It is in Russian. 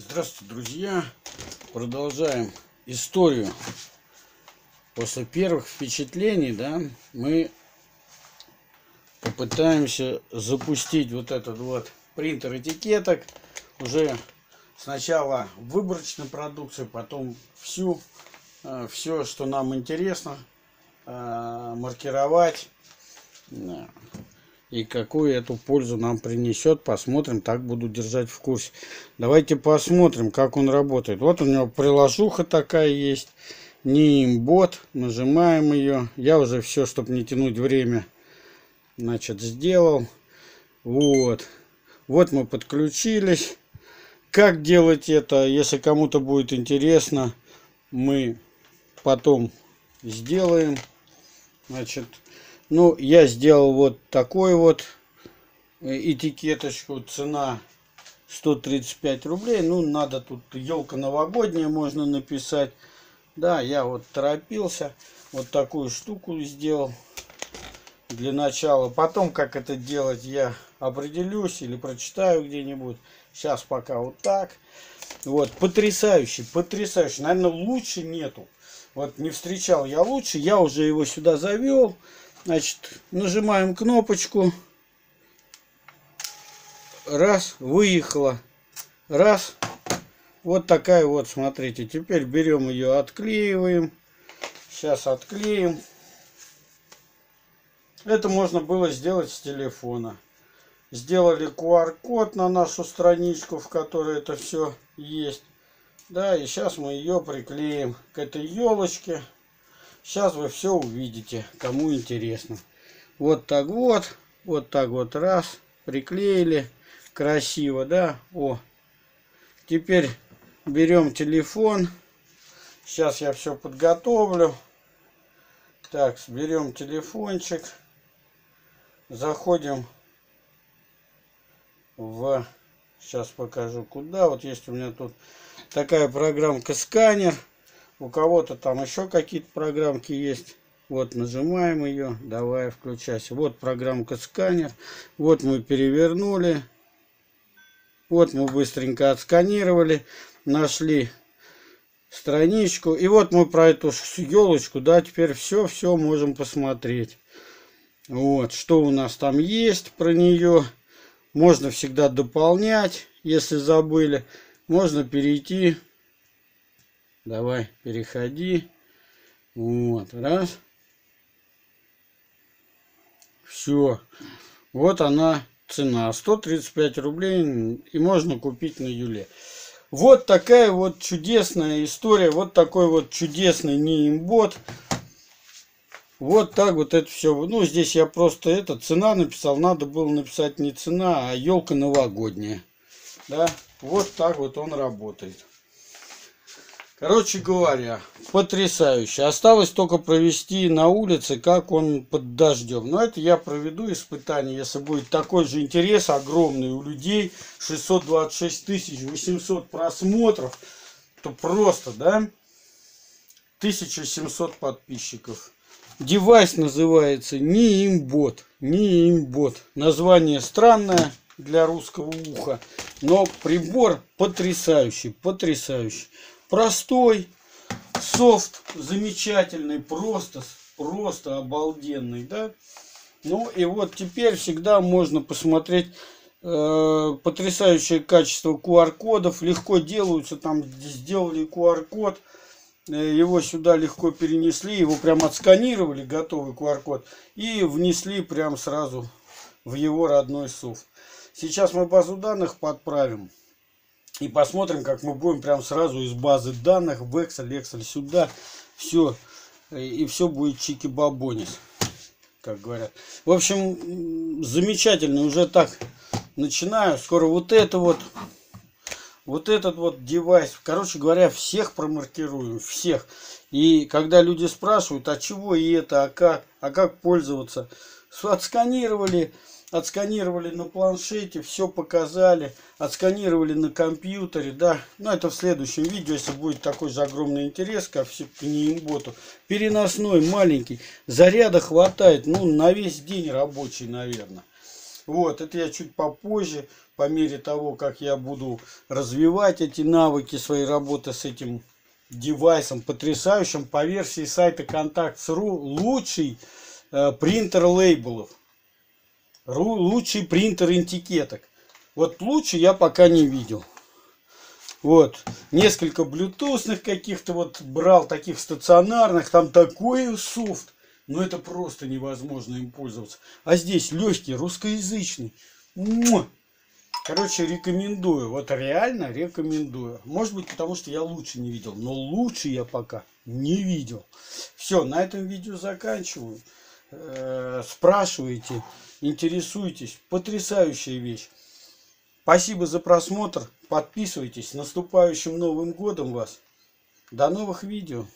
Здравствуйте, друзья! Продолжаем историю. После первых впечатлений, да, мы попытаемся запустить вот этот вот принтер этикеток. Уже сначала выборочную продукцию, потом всю, э, все, что нам интересно, э, маркировать и какую эту пользу нам принесет. Посмотрим, так буду держать в курсе. Давайте посмотрим, как он работает. Вот у него приложуха такая есть. Нимбот. Нажимаем ее. Я уже все, чтобы не тянуть время, значит, сделал. Вот. Вот мы подключились. Как делать это, если кому-то будет интересно, мы потом сделаем. Значит, ну, я сделал вот такой вот э, этикеточку. Цена 135 рублей. Ну, надо тут елка новогодняя можно написать. Да, я вот торопился. Вот такую штуку сделал для начала. Потом, как это делать, я определюсь или прочитаю где-нибудь. Сейчас пока вот так. Вот, потрясающий, потрясающий. Наверное, лучше нету. Вот не встречал я лучше. Я уже его сюда завел. Значит, нажимаем кнопочку. Раз, выехала. Раз. Вот такая вот, смотрите. Теперь берем ее, отклеиваем. Сейчас отклеим. Это можно было сделать с телефона. Сделали QR-код на нашу страничку, в которой это все есть. Да, и сейчас мы ее приклеим к этой елочке. Сейчас вы все увидите, кому интересно. Вот так вот, вот так вот раз, приклеили. Красиво, да? О, теперь берем телефон. Сейчас я все подготовлю. Так, берем телефончик. Заходим в... Сейчас покажу куда. Вот есть у меня тут такая программка сканер. У кого-то там еще какие-то программки есть. Вот нажимаем ее, давай включайся. Вот программка сканер. Вот мы перевернули. Вот мы быстренько отсканировали, нашли страничку. И вот мы про эту елочку, да, теперь все-все можем посмотреть. Вот, что у нас там есть про нее. Можно всегда дополнять, если забыли. Можно перейти Давай, переходи. Вот, раз. Все. Вот она цена. 135 рублей. И можно купить на Юле. Вот такая вот чудесная история. Вот такой вот чудесный неимбот. Вот так вот это все. Ну, здесь я просто это, цена написал. Надо было написать не цена, а елка новогодняя. Да, вот так вот он работает. Короче говоря, потрясающе. Осталось только провести на улице, как он под дождем. Но это я проведу испытание, если будет такой же интерес огромный у людей. 626 тысяч 800 просмотров. То просто, да? 1700 подписчиков. Девайс называется Niimbot. Niimbot. Название странное для русского уха. Но прибор потрясающий, потрясающий простой, софт замечательный, просто, просто обалденный, да. Ну и вот теперь всегда можно посмотреть э, потрясающее качество QR-кодов. Легко делаются, там сделали QR-код, э, его сюда легко перенесли, его прям отсканировали, готовый QR-код, и внесли прям сразу в его родной софт. Сейчас мы базу данных подправим. И посмотрим, как мы будем прям сразу из базы данных в Excel, Excel сюда. Все. И все будет чики-бабонис. Как говорят. В общем, замечательно. Уже так начинаю. Скоро вот это вот. Вот этот вот девайс. Короче говоря, всех промаркируем. Всех. И когда люди спрашивают, а чего и это, а как, а как пользоваться. Отсканировали отсканировали на планшете, все показали, отсканировали на компьютере, да. Но это в следующем видео, если будет такой же огромный интерес, как все к неимботу. Переносной, маленький, заряда хватает, ну, на весь день рабочий, наверное. Вот, это я чуть попозже, по мере того, как я буду развивать эти навыки своей работы с этим девайсом, потрясающим по версии сайта Contacts.ru, лучший э, принтер лейблов, лучший принтер этикеток. Вот лучше я пока не видел. Вот, несколько блютусных каких-то вот брал, таких стационарных, там такой софт. Но это просто невозможно им пользоваться. А здесь легкий, русскоязычный. Му! Короче, рекомендую. Вот реально рекомендую. Может быть, потому что я лучше не видел. Но лучше я пока не видел. Все, на этом видео заканчиваю. Э -э спрашивайте, интересуйтесь. Потрясающая вещь. Спасибо за просмотр. Подписывайтесь. С наступающим Новым Годом вас. До новых видео.